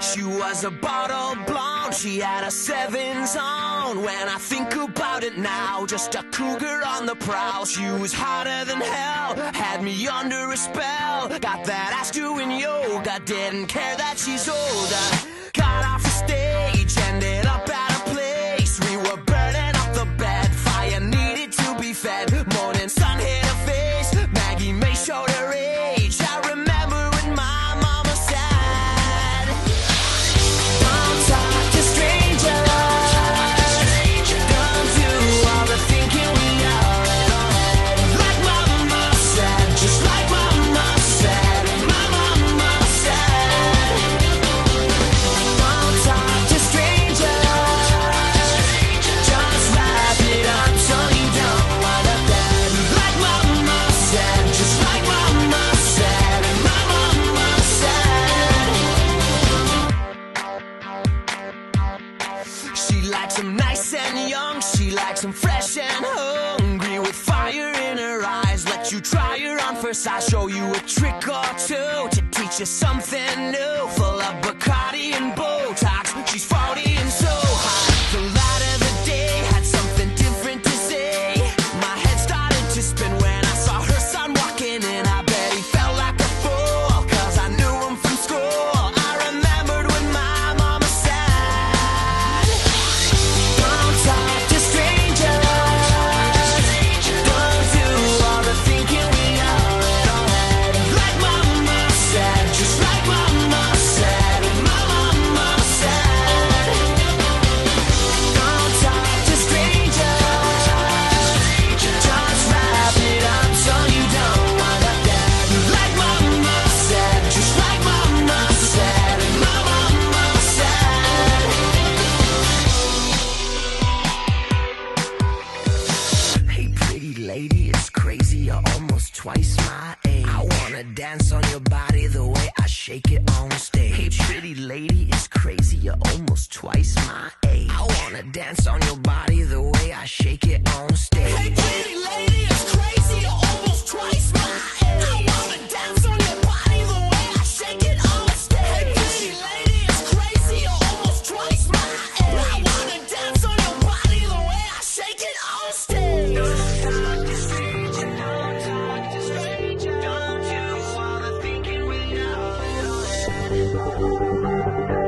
She was a bottle blonde, she had a sevens on. When I think about it now, just a cougar on the prowl. She was hotter than hell, had me under a spell. Got that ass doing yoga, didn't care that she's older. She likes him nice and young. She likes him fresh and hungry with fire in her eyes. Let you try her on first. I'll show you a trick or two to teach you something new. Full of Bacardi and Botox. Crazy. You're almost twice my age. I wanna dance on your body the way I shake it on stage. Hey, pretty lady, it's crazy. You're almost twice my age. I wanna dance on your body the way I shake it on stage. Hey, Música